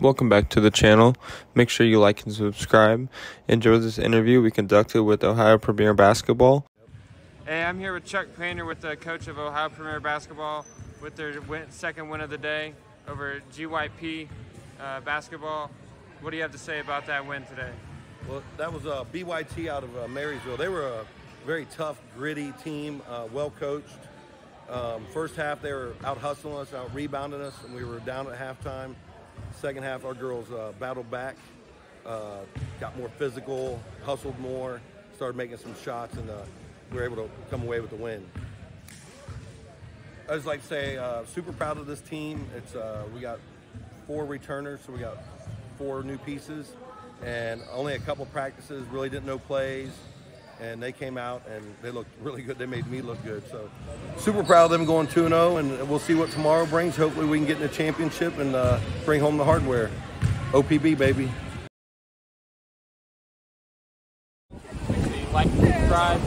Welcome back to the channel. Make sure you like and subscribe. Enjoy this interview we conducted with Ohio Premier Basketball. Hey, I'm here with Chuck Painter, with the coach of Ohio Premier Basketball, with their win, second win of the day over GYP uh, basketball. What do you have to say about that win today? Well, that was uh, BYT out of uh, Marysville. They were a very tough, gritty team, uh, well coached. Um, first half, they were out hustling us, out rebounding us, and we were down at halftime. Second half, our girls uh, battled back, uh, got more physical, hustled more, started making some shots, and uh, we were able to come away with the win. I just like to say, uh, super proud of this team. It's uh, we got four returners, so we got four new pieces, and only a couple practices. Really didn't know plays, and they came out and they looked really good. They made me look good. So super proud of them going 2-0, and we'll see what tomorrow brings. Hopefully we can get in the championship and uh, bring home the hardware. OPB, baby. Like, subscribe.